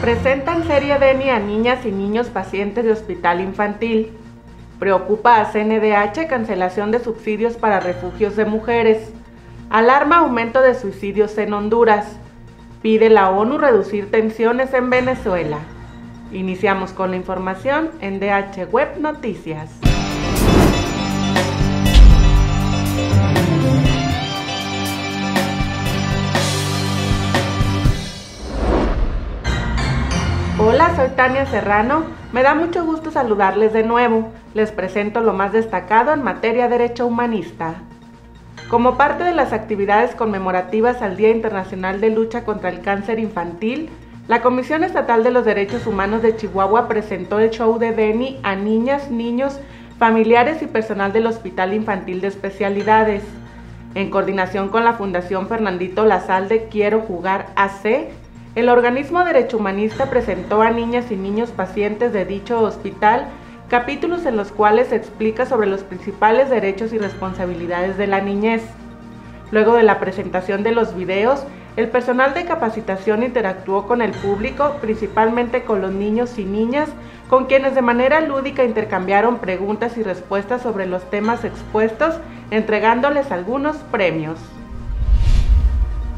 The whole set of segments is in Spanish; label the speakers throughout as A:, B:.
A: Presentan serie DENI a niñas y niños pacientes de hospital infantil. Preocupa a CNDH cancelación de subsidios para refugios de mujeres. Alarma aumento de suicidios en Honduras. Pide la ONU reducir tensiones en Venezuela. Iniciamos con la información en DH Web Noticias. Hola, soy Tania Serrano. Me da mucho gusto saludarles de nuevo. Les presento lo más destacado en materia de derecho humanista. Como parte de las actividades conmemorativas al Día Internacional de Lucha contra el Cáncer Infantil, la Comisión Estatal de los Derechos Humanos de Chihuahua presentó el show de Deni a niñas, niños, familiares y personal del Hospital Infantil de Especialidades. En coordinación con la Fundación Fernandito Lazalde Quiero Jugar AC, el organismo derecho humanista presentó a niñas y niños pacientes de dicho hospital capítulos en los cuales se explica sobre los principales derechos y responsabilidades de la niñez. Luego de la presentación de los videos, el personal de capacitación interactuó con el público, principalmente con los niños y niñas, con quienes de manera lúdica intercambiaron preguntas y respuestas sobre los temas expuestos, entregándoles algunos premios.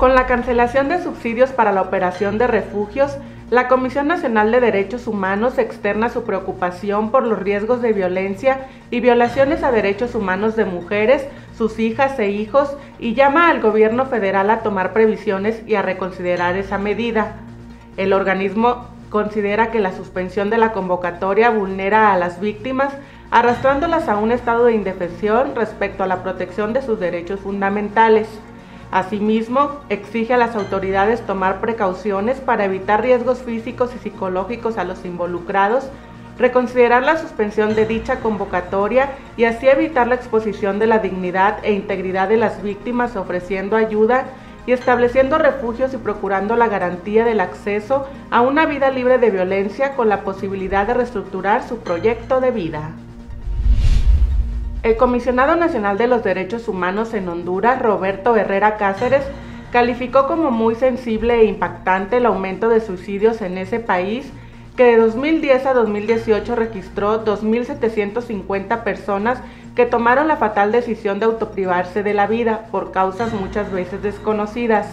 A: Con la cancelación de subsidios para la operación de refugios, la Comisión Nacional de Derechos Humanos externa su preocupación por los riesgos de violencia y violaciones a derechos humanos de mujeres, sus hijas e hijos y llama al gobierno federal a tomar previsiones y a reconsiderar esa medida. El organismo considera que la suspensión de la convocatoria vulnera a las víctimas, arrastrándolas a un estado de indefensión respecto a la protección de sus derechos fundamentales. Asimismo, exige a las autoridades tomar precauciones para evitar riesgos físicos y psicológicos a los involucrados, reconsiderar la suspensión de dicha convocatoria y así evitar la exposición de la dignidad e integridad de las víctimas ofreciendo ayuda y estableciendo refugios y procurando la garantía del acceso a una vida libre de violencia con la posibilidad de reestructurar su proyecto de vida. El comisionado nacional de los derechos humanos en Honduras, Roberto Herrera Cáceres, calificó como muy sensible e impactante el aumento de suicidios en ese país, que de 2010 a 2018 registró 2.750 personas que tomaron la fatal decisión de autoprivarse de la vida por causas muchas veces desconocidas.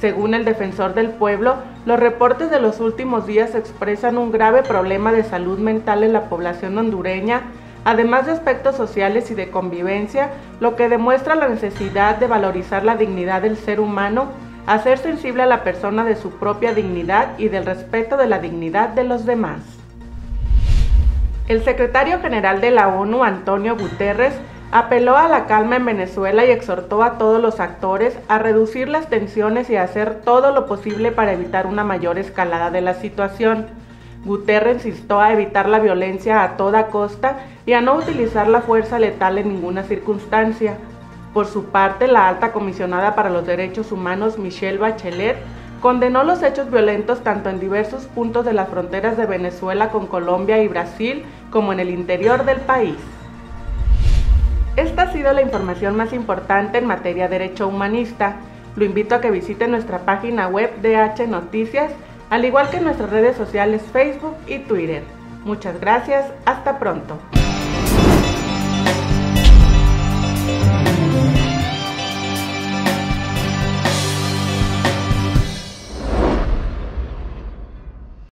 A: Según el defensor del pueblo, los reportes de los últimos días expresan un grave problema de salud mental en la población hondureña, además de aspectos sociales y de convivencia, lo que demuestra la necesidad de valorizar la dignidad del ser humano, hacer sensible a la persona de su propia dignidad y del respeto de la dignidad de los demás. El secretario general de la ONU, Antonio Guterres, apeló a la calma en Venezuela y exhortó a todos los actores a reducir las tensiones y a hacer todo lo posible para evitar una mayor escalada de la situación. Guterres instó a evitar la violencia a toda costa y a no utilizar la fuerza letal en ninguna circunstancia. Por su parte, la alta comisionada para los derechos humanos, Michelle Bachelet, condenó los hechos violentos tanto en diversos puntos de las fronteras de Venezuela con Colombia y Brasil como en el interior del país. Esta ha sido la información más importante en materia de derecho humanista. Lo invito a que visite nuestra página web DH Noticias al igual que nuestras redes sociales Facebook y Twitter. Muchas gracias, hasta pronto.